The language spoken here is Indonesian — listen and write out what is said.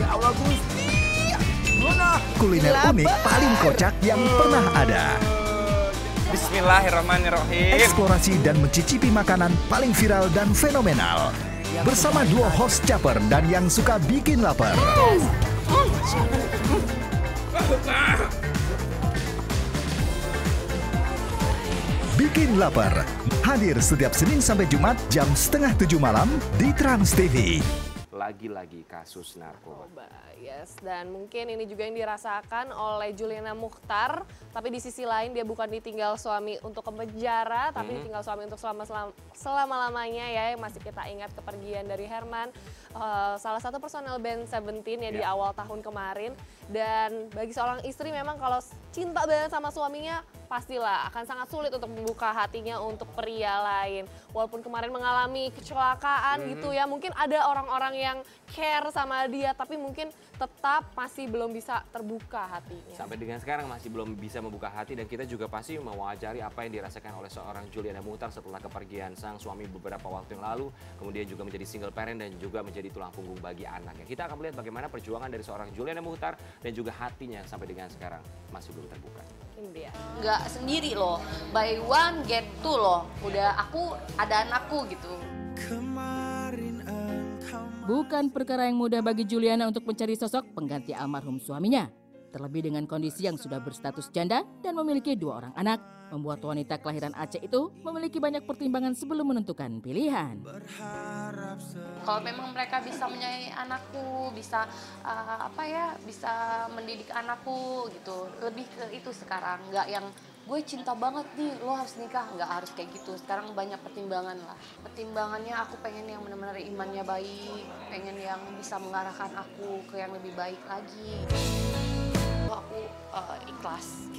Ya Allah Gusti. Mana? Kuliner unik paling kocak yang pernah ada. Bismillahirrahmanirrahim. Eksplorasi dan mencicipi makanan paling viral dan fenomenal. Bersama duo host caper dan yang suka bikin lapar. Bikin lapar. Hadir setiap Senin sampai Jumat jam setengah tujuh malam di Trans TV. Lagi-lagi kasus narkoba. Narkoba, yes. Dan mungkin ini juga yang dirasakan oleh Juliana Mukhtar. Tapi di sisi lain dia bukan ditinggal suami untuk ke penjara, tapi ditinggal suami untuk selama selama lamanya ya. Yang masih kita ingat kepergian dari Herman, eh, salah satu personel band Seventeen ya di Ya. awal tahun kemarin. Dan bagi seorang istri memang kalau cinta banget sama suaminya pastilah akan sangat sulit untuk membuka hatinya untuk pria lain. Walaupun kemarin mengalami kecelakaan gitu ya, mungkin ada orang-orang yang care sama dia, tapi mungkin tetap masih belum bisa terbuka hatinya. Sampai dengan sekarang masih belum bisa membuka hati dan kita juga pasti mewajari apa yang dirasakan oleh seorang Juliana Muhtar setelah kepergian sang suami beberapa waktu yang lalu, kemudian juga menjadi single parent dan juga menjadi tulang punggung bagi anaknya. Kita akan melihat bagaimana perjuangan dari seorang Juliana Muhtar dan juga hatinya sampai dengan sekarang masih belum terbuka. Ini dia. nggak sendiri loh buy one get two loh udah aku ada anakku gitu Bukan perkara yang mudah bagi Juliana untuk mencari sosok pengganti almarhum suaminya. Terlebih dengan kondisi yang sudah berstatus janda dan memiliki dua orang anak, membuat wanita kelahiran Aceh itu memiliki banyak pertimbangan sebelum menentukan pilihan. kalau memang mereka bisa menyayangi anakku bisa uh, apa ya bisa mendidik anakku gitu lebih ke itu sekarang nggak yang gue cinta banget nih lo harus nikah. Nggak harus kayak gitu. Sekarang banyak pertimbangan lah. Pertimbangannya aku pengen yang benar-benar imannya baik pengen yang bisa mengarahkan aku ke yang lebih baik lagi. Aku uh, ikhlas